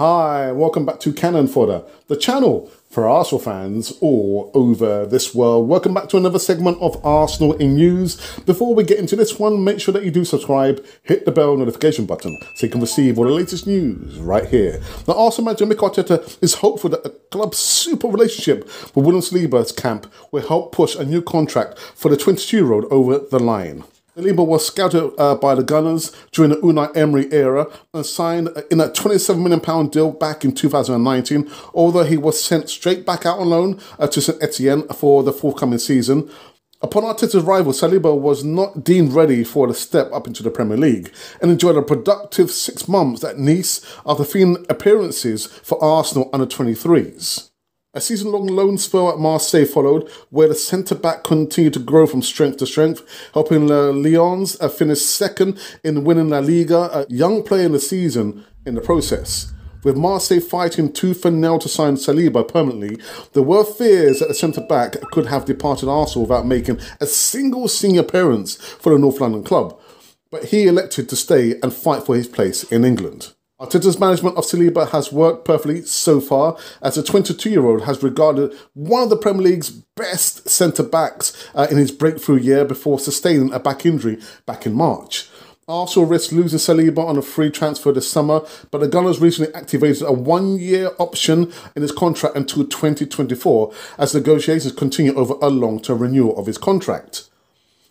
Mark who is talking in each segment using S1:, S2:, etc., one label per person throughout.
S1: Hi, welcome back to Cannon Fodder, the channel for Arsenal fans all over this world. Welcome back to another segment of Arsenal in News. Before we get into this one, make sure that you do subscribe, hit the bell notification button so you can receive all the latest news right here. Now, Arsenal manager Mikel Arteta is hopeful that the club's super relationship with William Saliba's camp will help push a new contract for the 22-year-old over the line. Saliba was scouted uh, by the Gunners during the Unai Emery era and signed in a £27 million deal back in 2019, although he was sent straight back out on loan uh, to St Etienne for the forthcoming season. Upon Arteta's arrival, Saliba was not deemed ready for the step up into the Premier League and enjoyed a productive six months at Nice after three appearances for Arsenal under 23s. A season-long loan spell at Marseille followed, where the centre-back continued to grow from strength to strength, helping the Lions uh, finish second in winning La Liga, a young player in the season in the process. With Marseille fighting tooth and nail to sign Saliba permanently, there were fears that the centre-back could have departed Arsenal without making a single senior appearance for the North London club. But he elected to stay and fight for his place in England. Arteta's management of Saliba has worked perfectly so far, as the 22-year-old has regarded one of the Premier League's best centre-backs uh, in his breakthrough year before sustaining a back injury back in March. Arsenal risked losing Saliba on a free transfer this summer, but the Gunners recently activated a one-year option in his contract until 2024 as negotiations continue over a long-term renewal of his contract.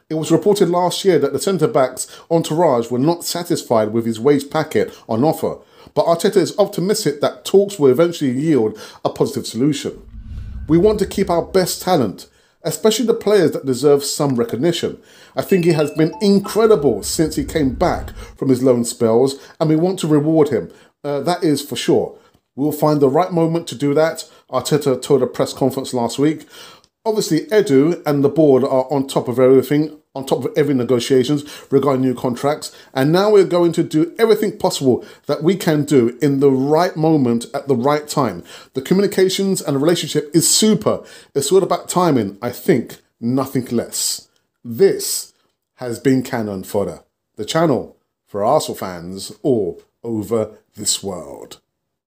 S1: It was reported last year that the centre back's entourage were not satisfied with his wage packet on offer, but Arteta is optimistic that talks will eventually yield a positive solution. We want to keep our best talent, especially the players that deserve some recognition. I think he has been incredible since he came back from his loan spells, and we want to reward him. Uh, that is for sure. We will find the right moment to do that, Arteta told a press conference last week. Obviously, Edu and the board are on top of everything, on top of every negotiations regarding new contracts. And now we're going to do everything possible that we can do in the right moment at the right time. The communications and the relationship is super. It's all about timing, I think, nothing less. This has been Cannon Fodder, the channel for Arsenal fans all over this world.